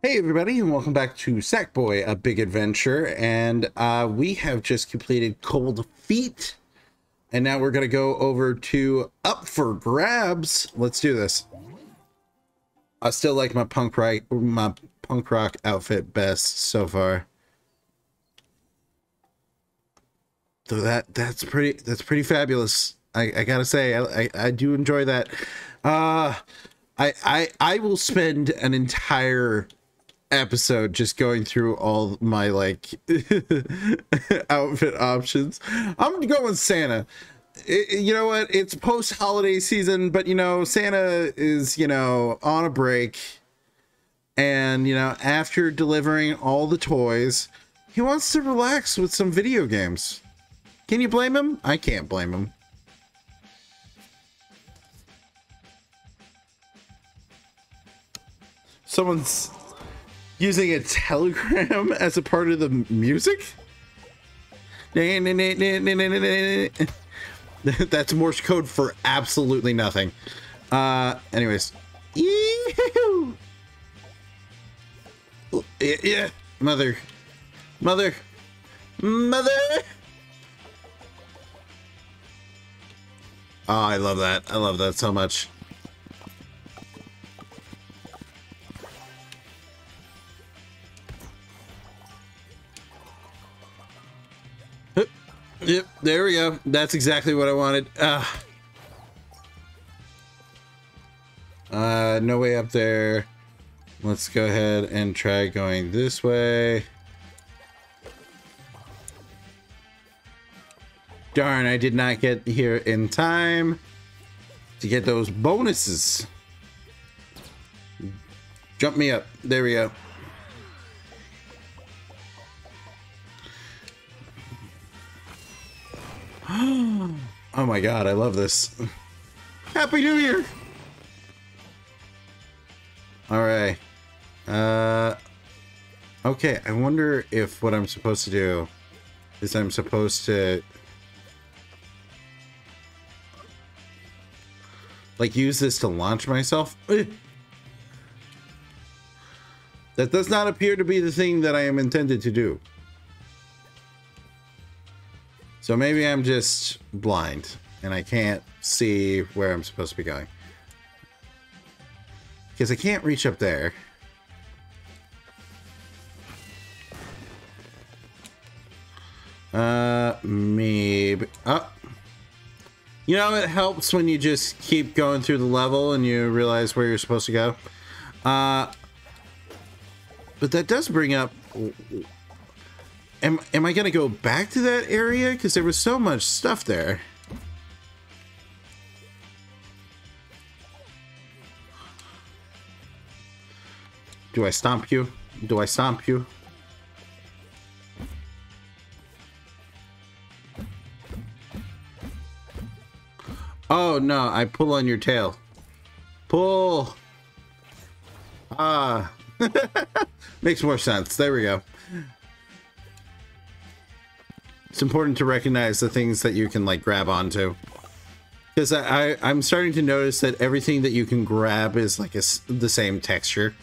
Hey everybody and welcome back to Sackboy, a big adventure. And uh, we have just completed Cold Feet. And now we're gonna go over to Up for Grabs. Let's do this. I still like my punk rock my punk rock outfit best so far. So that that's pretty that's pretty fabulous. I, I gotta say I, I, I do enjoy that. Uh I I I will spend an entire episode just going through all my like outfit options. I'm going Santa. It, you know what? It's post holiday season, but you know, Santa is, you know, on a break. And, you know, after delivering all the toys, he wants to relax with some video games. Can you blame him? I can't blame him. Someone's using a telegram as a part of the music? That's Morse code for absolutely nothing. Uh, anyways. Yeah, mother. Mother. Mother. Oh, I love that. I love that so much. There we go. That's exactly what I wanted. Uh, uh, no way up there. Let's go ahead and try going this way. Darn, I did not get here in time to get those bonuses. Jump me up. There we go. oh my god, I love this. Happy New Year! Alright. Uh, okay, I wonder if what I'm supposed to do is I'm supposed to... Like, use this to launch myself? That does not appear to be the thing that I am intended to do. So maybe I'm just blind and I can't see where I'm supposed to be going. Because I can't reach up there. Uh, maybe. Oh. You know, it helps when you just keep going through the level and you realize where you're supposed to go. Uh, but that does bring up Am, am I going to go back to that area? Because there was so much stuff there. Do I stomp you? Do I stomp you? Oh, no. I pull on your tail. Pull. Ah. Makes more sense. There we go it's important to recognize the things that you can like grab onto. Because I, I am starting to notice that everything that you can grab is like a, the same texture.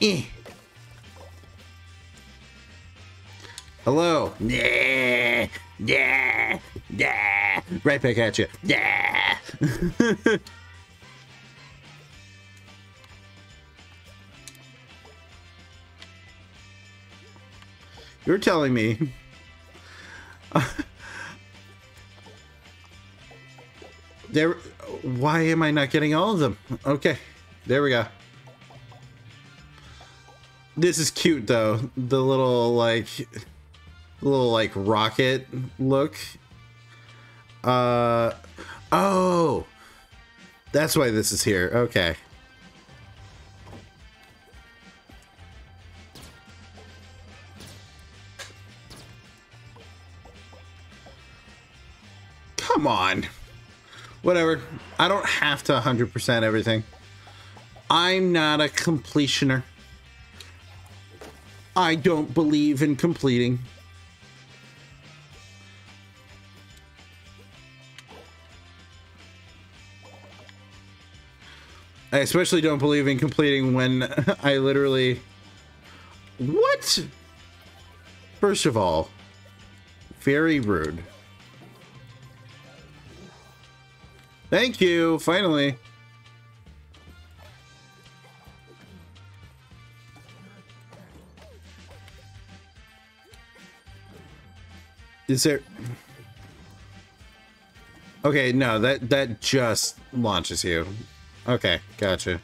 Eh. hello. Yeah yeah yeah right back at you. Yeah You're telling me there. Why am I not getting all of them? Okay, there we go. This is cute though. The little like, little like rocket look. Uh, oh, that's why this is here. Okay. Come on. Whatever. I don't have to 100% everything. I'm not a completioner. I don't believe in completing. I especially don't believe in completing when I literally... What? First of all, very rude. Thank you, finally. Is there... Okay, no, that that just launches you. Okay, gotcha.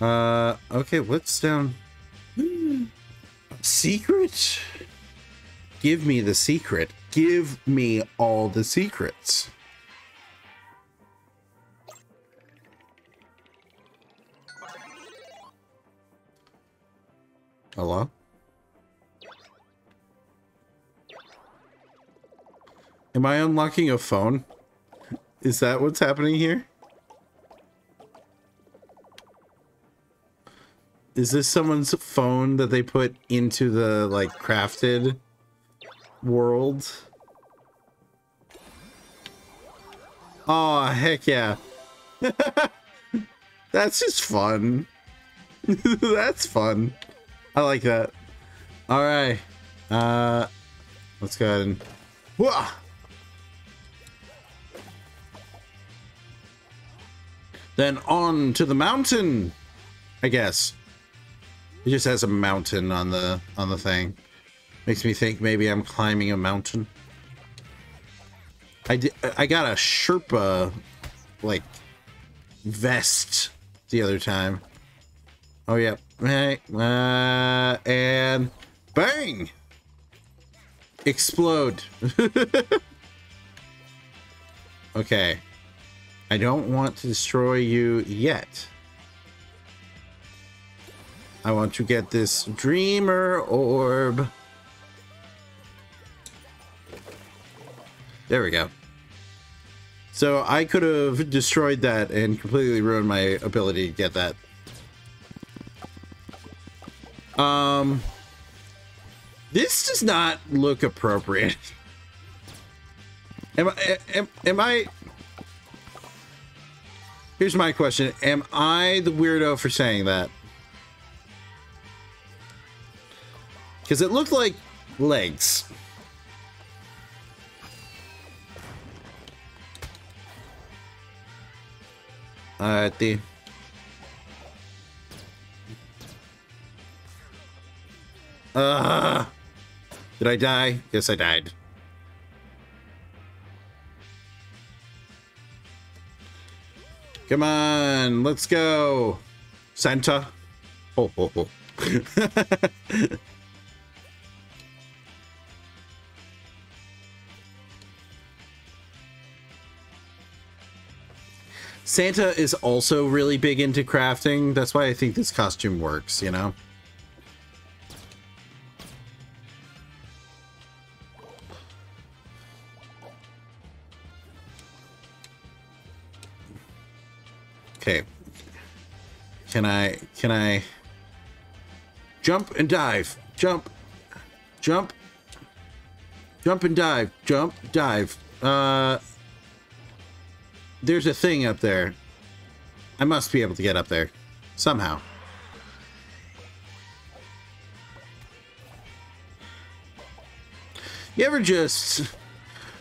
Uh, okay, what's down? Secret? Give me the secret. Give me all the secrets. Hello? Am I unlocking a phone? Is that what's happening here? Is this someone's phone that they put into the, like, crafted world? Oh, heck yeah. That's just fun. That's fun. I like that. All right. Uh, let's go ahead and... Whoa! Then on to the mountain, I guess. It just has a mountain on the on the thing. Makes me think maybe I'm climbing a mountain. I did, I got a Sherpa like vest the other time. Oh yeah. Hey, uh, bang! Explode. okay. I don't want to destroy you yet. I want to get this dreamer orb. There we go. So I could have destroyed that and completely ruined my ability to get that. Um, this does not look appropriate. Am I, am, am I, here's my question. Am I the weirdo for saying that? Because it looked like legs. Alright, the... Uh, did I die? Yes, I died. Come on, let's go. Santa. Oh. Santa is also really big into crafting. That's why I think this costume works, you know? Can I, can I jump and dive? Jump, jump, jump and dive, jump, dive. Uh, there's a thing up there. I must be able to get up there. Somehow. You ever just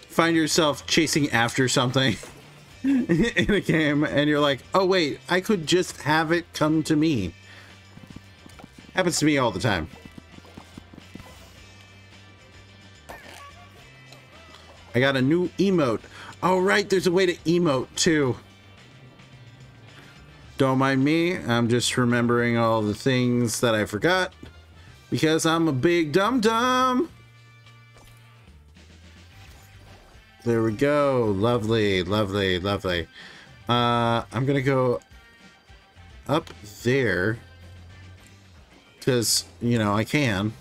find yourself chasing after something in a game and you're like, oh wait, I could just have it come to me. Happens to me all the time. I got a new emote. Oh, right, there's a way to emote, too. Don't mind me, I'm just remembering all the things that I forgot. Because I'm a big dum-dum. There we go. Lovely, lovely, lovely. Uh, I'm gonna go up there. Because, you know, I can.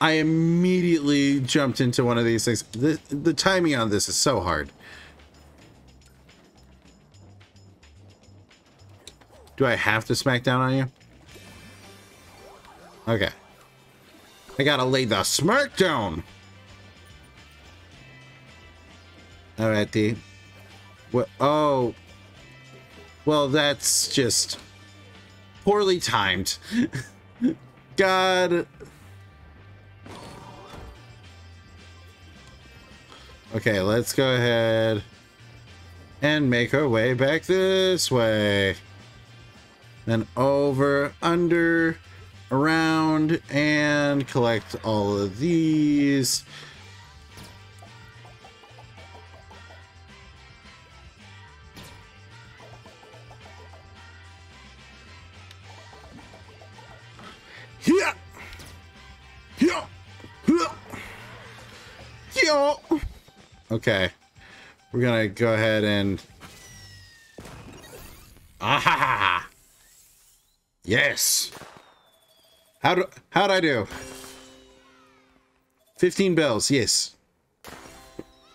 I immediately jumped into one of these things. The, the timing on this is so hard. Do I have to smack down on you? Okay. I gotta lay the smack down. Alrighty. What? Oh. Well, that's just poorly timed. God. Okay, let's go ahead and make our way back this way. Then over, under, around, and collect all of these. Yeah. Yeah. Yeah. Okay. We're gonna go ahead and Ah Yes. How do how'd I do? 15 bells, yes.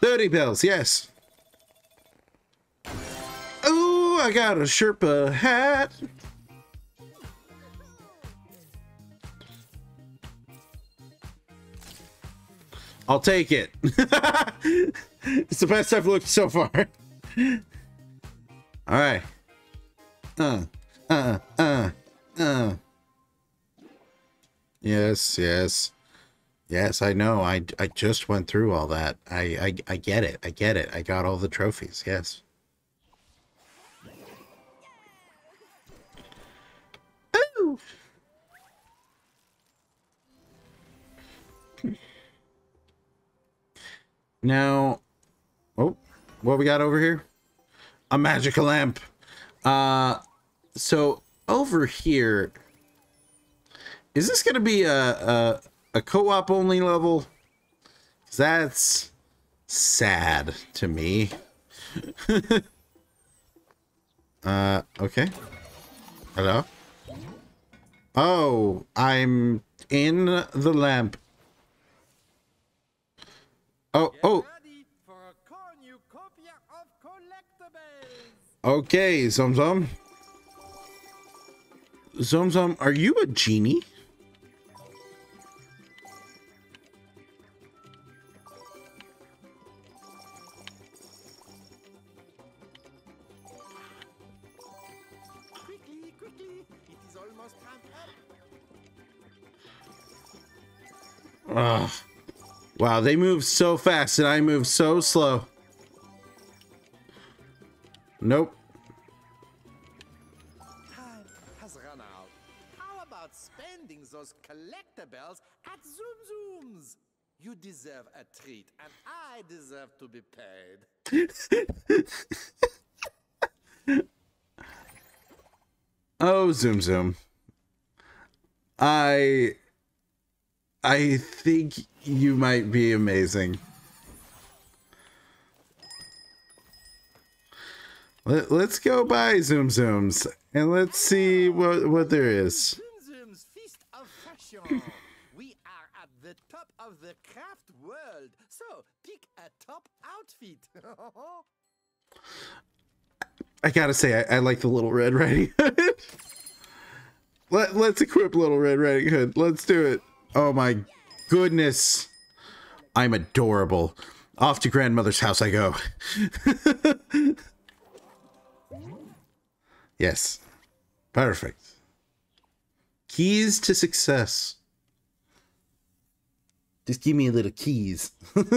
30 bells, yes. Oh, I got a Sherpa hat. I'll take it. it's the best I've looked so far. All right. Uh, uh, uh, uh. Yes, yes. Yes, I know. I, I just went through all that. I, I I get it. I get it. I got all the trophies. Yes. Ooh. Now, oh, what we got over here? A magical lamp. Uh, so over here, is this gonna be a a, a co-op only level? That's sad to me. uh, okay. Hello. Oh, I'm in the lamp. Oh, oh. Ready for a cornucopia of collectibles. Okay, Zum Zum. Zum Zum, are you a genie? Ugh. Wow, they move so fast and I move so slow. Nope. Time has run out. How about spending those collectibles at Zoom Zooms? You deserve a treat, and I deserve to be paid. Oh, Zoom Zoom. I I think you might be amazing. Let, let's go by Zoom Zooms and let's see what what there is. Zoom Feast of Fashion. we are at the top of the craft world, so pick a top outfit. I gotta say, I, I like the Little Red Riding Hood. Let, let's equip Little Red Riding Hood. Let's do it. Oh my goodness. I'm adorable. Off to grandmother's house I go. yes. Perfect. Keys to success. Just give me a little keys.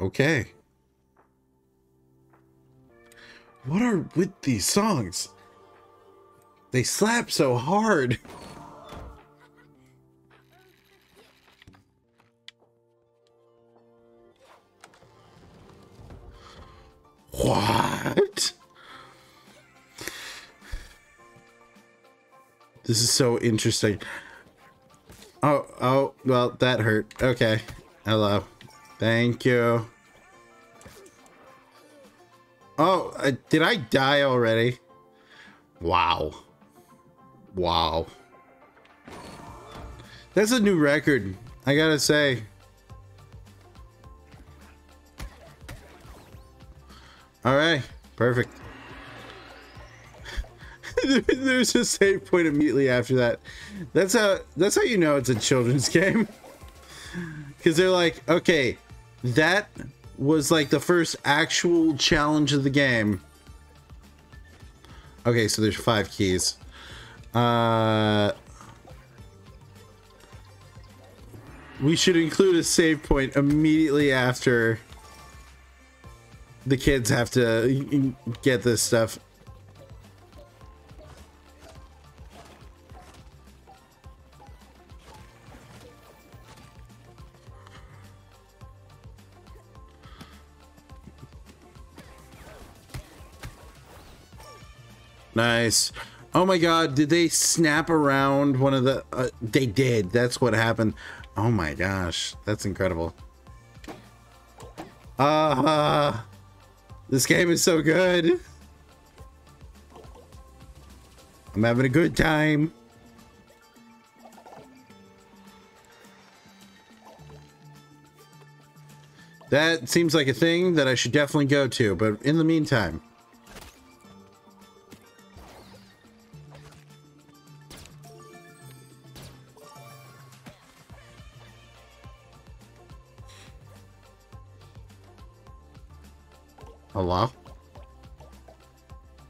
Okay. What are with these songs? They slap so hard. What? This is so interesting. Oh, oh, well, that hurt. Okay. Hello. Thank you. Oh, uh, did I die already? Wow. Wow. That's a new record. I gotta say. All right. Perfect. There's a save point immediately after that. That's how. That's how you know it's a children's game. because they're like, okay, that was like the first actual challenge of the game. Okay, so there's five keys. Uh, we should include a save point immediately after the kids have to get this stuff. Nice. Oh my god, did they snap around one of the... Uh, they did. That's what happened. Oh my gosh. That's incredible. Uh, this game is so good. I'm having a good time. That seems like a thing that I should definitely go to, but in the meantime...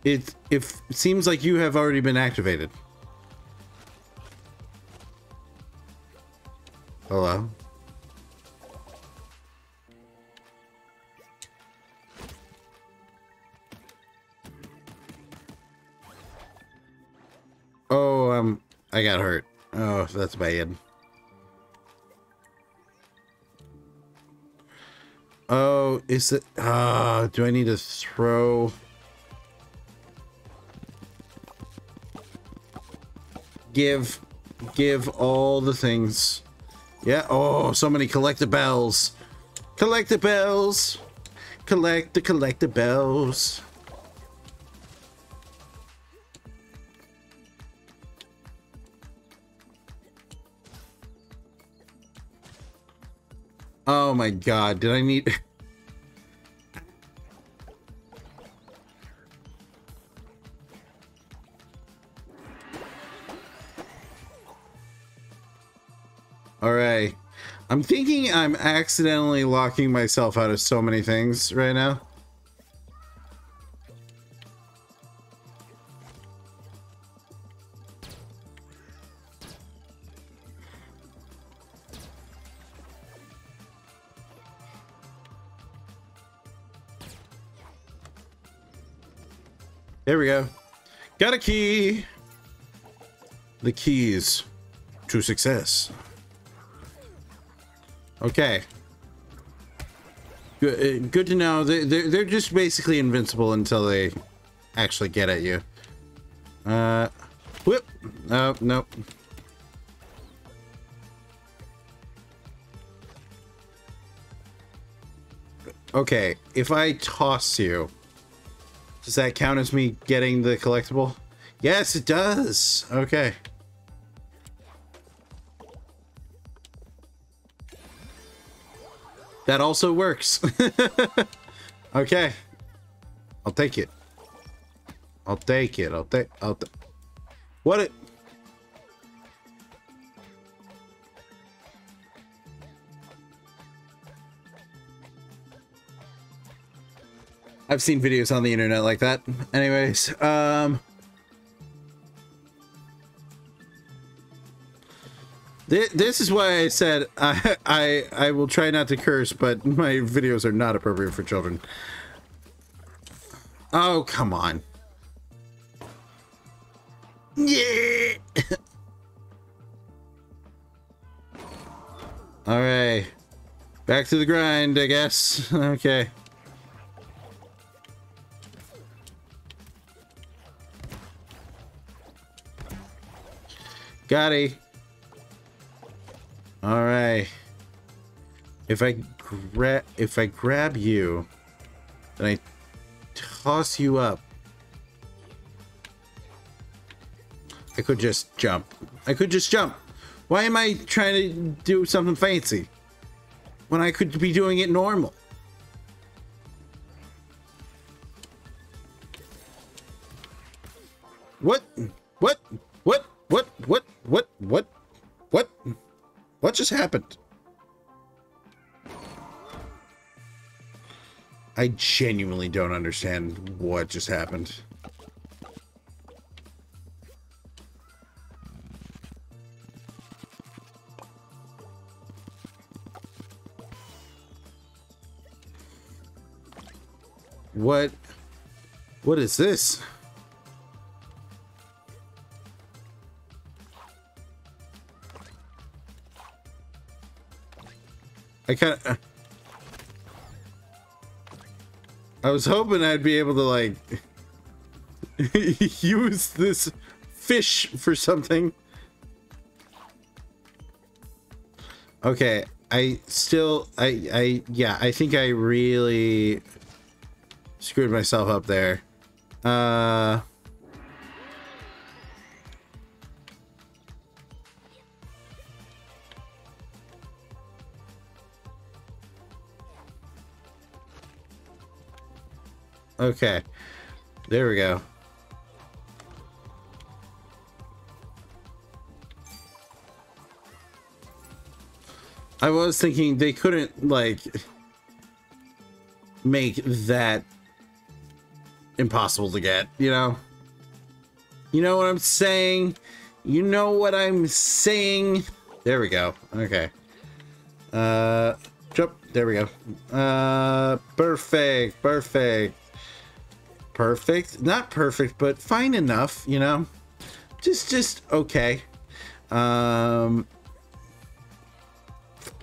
It, it seems like you have already been activated. Hello? Oh, um, I got hurt. Oh, that's bad. Oh, is it? Uh, do I need to throw? Give, give all the things. Yeah. Oh, so many collectibles. bells. Collect the collector bells. Oh my god, did I need... Alright. I'm thinking I'm accidentally locking myself out of so many things right now. There we go. Got a key. The keys to success. Okay. Good, uh, good to know. They, they're, they're just basically invincible until they actually get at you. Uh, whoop. Oh, nope. Okay, if I toss you, does that count as me getting the collectible? Yes, it does. Okay. That also works. okay. I'll take it. I'll take it. I'll take I'll What it I've seen videos on the internet like that. Anyways, um... This is why I said I, I I will try not to curse, but my videos are not appropriate for children. Oh, come on. Yeah. All right. Back to the grind, I guess. Okay. Got it. All right. If I grab, if I grab you, then I toss you up. I could just jump. I could just jump. Why am I trying to do something fancy when I could be doing it normal? just happened? I genuinely don't understand what just happened. What? What is this? I kind of... I was hoping I'd be able to, like, use this fish for something. Okay, I still, I, I, yeah, I think I really screwed myself up there. Uh... Okay. There we go. I was thinking they couldn't, like, make that impossible to get, you know? You know what I'm saying? You know what I'm saying? There we go. Okay. Uh, jump. There we go. Uh, perfect. Perfect. Perfect. Not perfect, but fine enough, you know? Just, just okay. Um,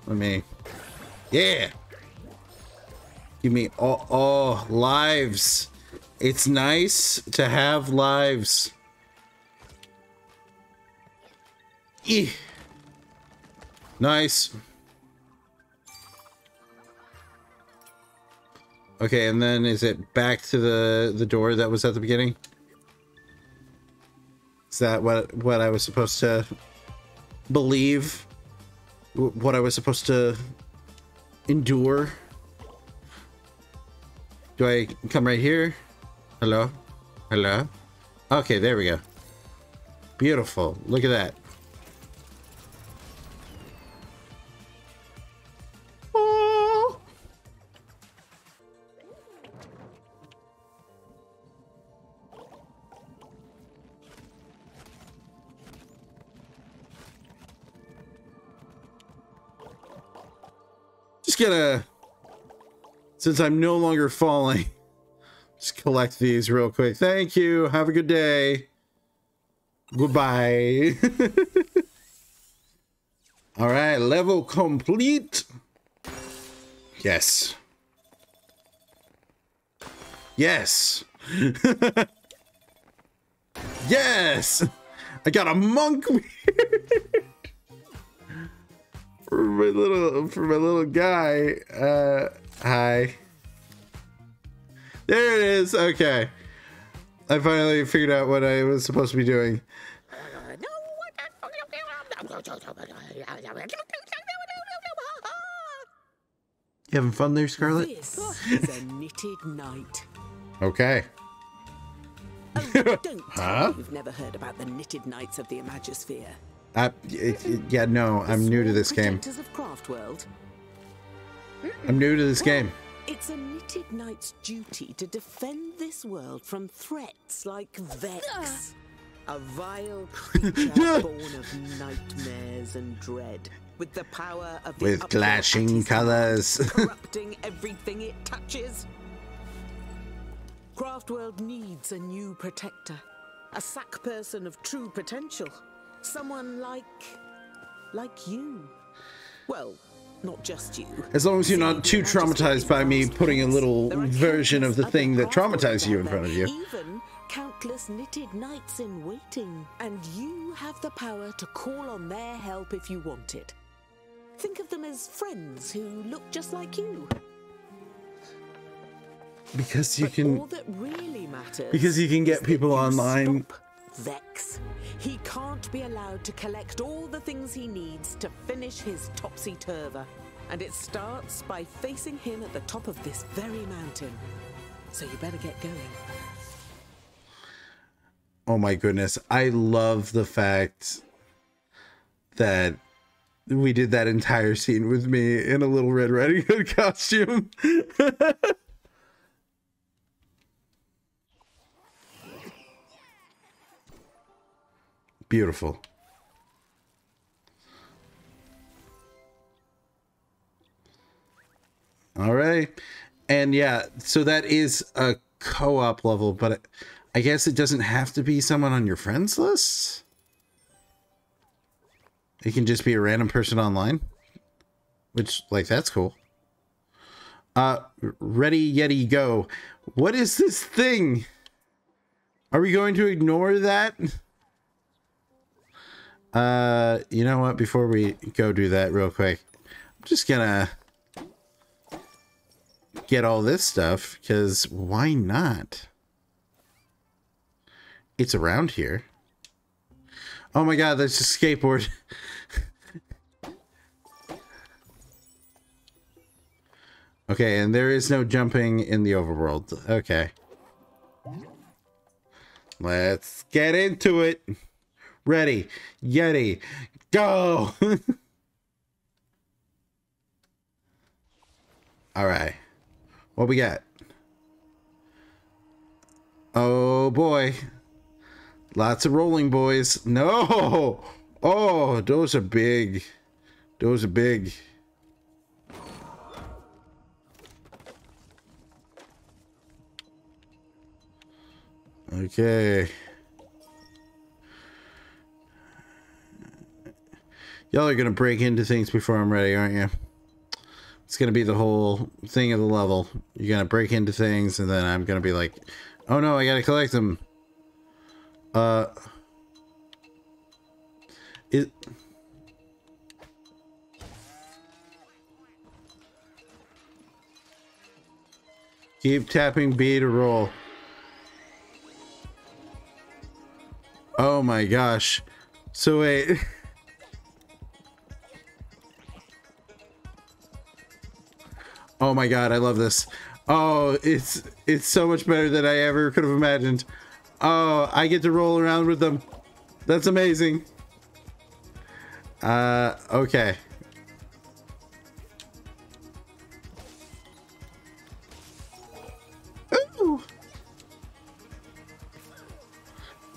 let me, yeah. Give me all, all lives. It's nice to have lives. Eeh. Nice. Okay, and then is it back to the the door that was at the beginning? Is that what what I was supposed to believe? What I was supposed to endure? Do I come right here? Hello? Hello? Okay, there we go. Beautiful. Look at that. Since I'm no longer falling, just collect these real quick. Thank you. Have a good day. Goodbye. All right, level complete. Yes. Yes. yes. I got a monk for my little for my little guy. Uh hi. There it is. Okay. I finally figured out what I was supposed to be doing. You having fun there, Scarlet? This is a knitted knight. Okay. Oh, don't Huh? you've never heard about the knitted knights of the Imagisphere. Uh, y- y- yeah, no, I'm new to this game. Protectors of Craftworld. I'm new to this game. It's a knitted knight's duty to defend this world from threats like Vex, a vile creature born of nightmares and dread, with the power of the With clashing colors. corrupting everything it touches. Craftworld needs a new protector, a sack person of true potential, someone like, like you. Well, not just you. As long as you're not too See, the Imagisphere traumatized by me putting a little version of the thing that traumatized you in front of you. Even countless knitted knights in waiting, and you have the power to call on their help if you want it. Think of them as friends who look just like you. Because you But can. all that really matters because you can get people online. Stop Vex. He can't be allowed to collect all the things he needs to finish his topsy turver. And it starts by facing him at the top of this very mountain. So you better get going. Oh my goodness. I love the fact that we did that entire scene with me in a little Red Riding Hood costume. Beautiful. All right. And yeah, so that is a co-op level, but I guess it doesn't have to be someone on your friends list. It can just be a random person online, which like that's cool. Uh ready yeti go. What is this thing? Are we going to ignore that? Uh, you know what? Before we go do that real quick, I'm just gonna get all this stuff because why not? It's around here. Oh my god, there's a skateboard. okay, and there is no jumping in the overworld. Okay. Let's get into it. Ready, Yeti, go! All right. What we got? Oh boy. Lots of rolling boys. No! Oh, those are big. Those are big. Okay. Y'all are gonna break into things before I'm ready, aren't you? It's gonna be the whole thing of the level. You're gonna break into things, and then I'm gonna be like, "Oh no, I gotta collect them." Uh, it. Keep tapping B to roll. Oh my gosh. So wait. Oh my god, I love this. Oh, it's it's so much better than I ever could have imagined. Oh, I get to roll around with them. That's amazing. Uh, okay. Ooh.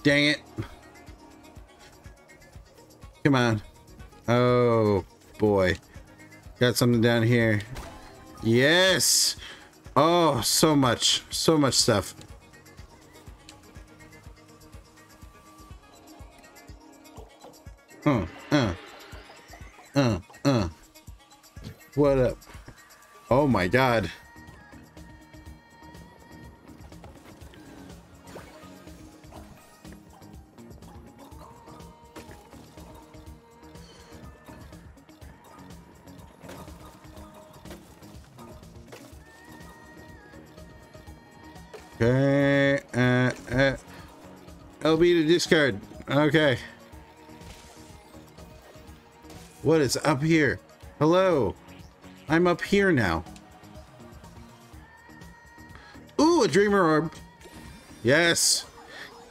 Dang it. Come on. Oh, boy. Got something down here. Yes! Oh, so much. So much stuff. Uh, uh. Uh, uh. What up? Oh my god. Okay. Uh, uh, LB to discard. Okay. What is up here? Hello. I'm up here now. Ooh, a dreamer orb. Yes.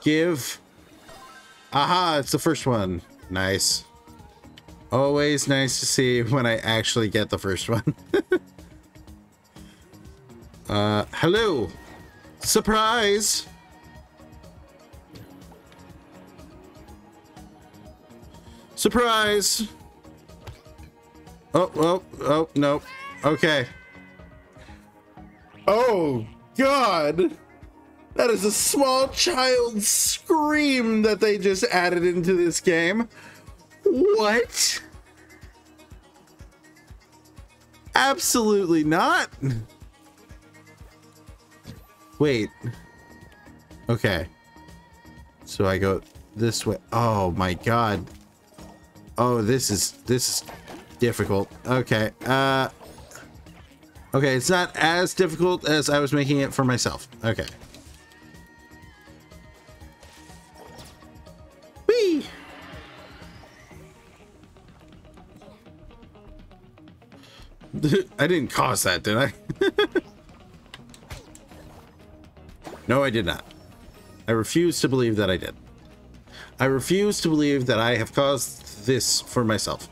Give. Aha, it's the first one. Nice. Always nice to see when I actually get the first one. uh, hello. Surprise! Surprise! Oh, oh, oh, no. Okay. Oh, God! That is a small child's scream that they just added into this game. What? Absolutely not. Wait. Okay. So I go this way. Oh my god. Oh, this is this is difficult. Okay. Uh Okay, it's not as difficult as I was making it for myself. Okay. I didn't cause that, did I? No, I did not. I refuse to believe that I did. I refuse to believe that I have caused this for myself.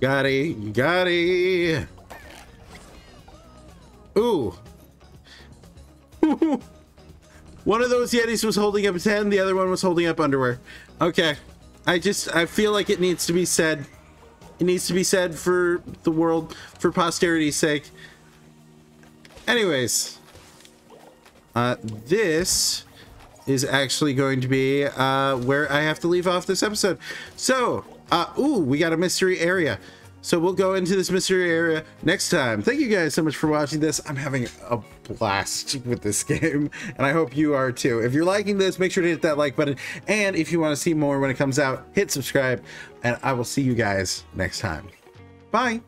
Got it, got it. Ooh, one of those Yetis was holding up a 10, the other one was holding up underwear. Okay. I just, I feel like it needs to be said. It needs to be said for the world, for posterity's sake. Anyways. Uh, this is actually going to be uh, where I have to leave off this episode. So, uh, ooh, we got a mystery area. So we'll go into this mystery area next time. Thank you guys so much for watching this. I'm having a blast with this game, and I hope you are too. If you're liking this, make sure to hit that like button. And if you want to see more when it comes out, hit subscribe, and I will see you guys next time. Bye.